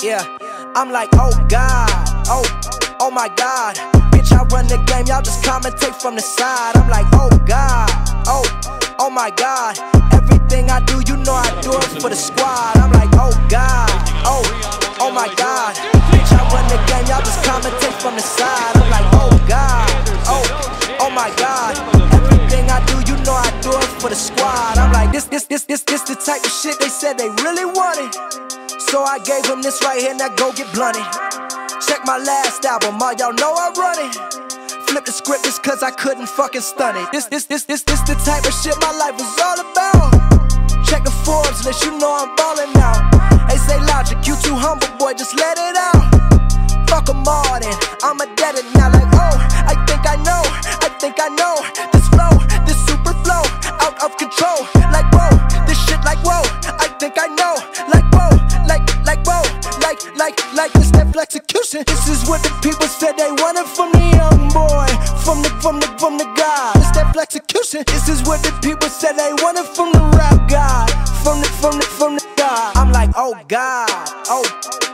Yeah, I'm like, oh God, oh, oh my God. Bitch, I run the game, y'all just commentate from the side. I'm like, oh God, oh, oh my God. Everything I do, you know I do it for the squad. I'm like, oh God, oh, oh my God. Bitch, I run the game, y'all just commentate from the side. I'm like, oh God, oh, oh my God. Everything I do, you know I do it for the squad. I'm like, this, this, this, this, this the type of shit they said they really wanted. So I gave him this right here, now go get blunted. Check my last album, all y'all know I run it. Flip the script just cause I couldn't fucking stun it. This, this, this, this, this the type of shit my life was all about. Check the Forbes list, you know I'm ballin' out. They say Logic, you too humble, boy, just let it out. Fuck them all then, I'm a it now, like, oh, I execution. This is what the people said they wanted from the young boy, from the, from the, from the guy. This step execution. This is what the people said they wanted from the rap guy, from the, from the, from the guy. I'm like, oh God, oh,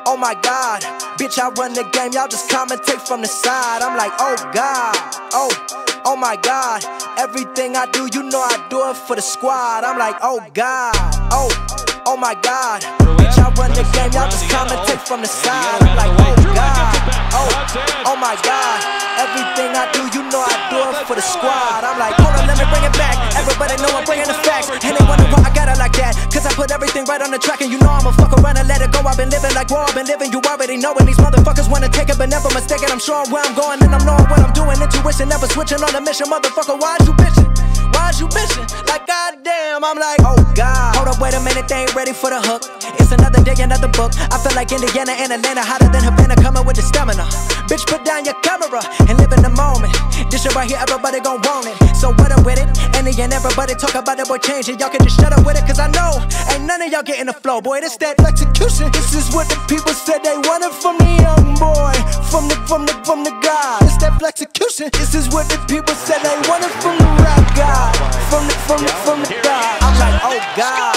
oh my God. Bitch, I run the game, y'all just commentate from the side. I'm like, oh God, oh, oh my God. Everything I do, you know I do it for the squad. I'm like, oh God, oh, oh my God. I run the game, y'all just commentate from the side. I'm like, oh God, oh, oh my God. Everything I do, you know I do it for the squad. I'm like, hold on, let me bring it back. Everybody know I'm bringing the facts. And they wonder why I got it like that. Cause I put everything right on the track, and you know I'ma fuck around and let it go. I've been living like war, I've been living, you already know. And these motherfuckers wanna take it, but never mistake it. I'm sure where I'm going, and I'm knowing what I'm doing. Intuition, never switching on the mission. Motherfucker, why'd you bitching? Why'd you bitching? Like, goddamn, I'm like, oh God. Hold up, wait ain't ready for the hook. It's another day, another book. I feel like Indiana and Atlanta, hotter than Havana, coming with the stamina. Bitch, put down your camera and live in the moment. This shit right here, everybody gon' want it. So what up with it? Any and everybody talk about it, boy, change it. Y'all can just shut up with it, cause I know ain't none of y'all getting the flow, boy. This that flexicution. This is what the people said they wanted from the young boy, from the from the from the guy. This that flexicution. This is what the people said they wanted from the rap guy, from the from the from the guy. I'm like, oh God,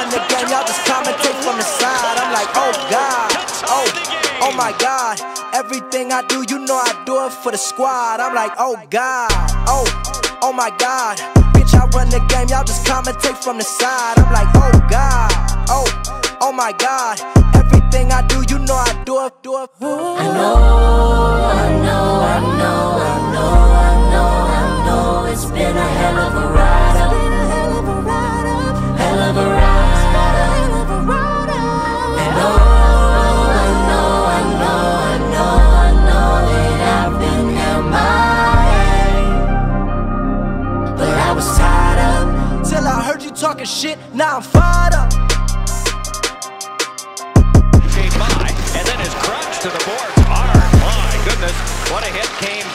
run the game. Y'all just commentate from the side. I'm like, oh God, oh oh my God. Everything I do, you know I do it for the squad. I'm like, oh God, oh oh my God. Bitch, I run the game. Y'all just commentate from the side. I'm like, oh God, oh oh my God. Everything I do, you know I do it, do it. I know, I know, Till I heard you talking shit, now I'm fired up. By, and then his crunch to the boards. Oh, my goodness, what a hit came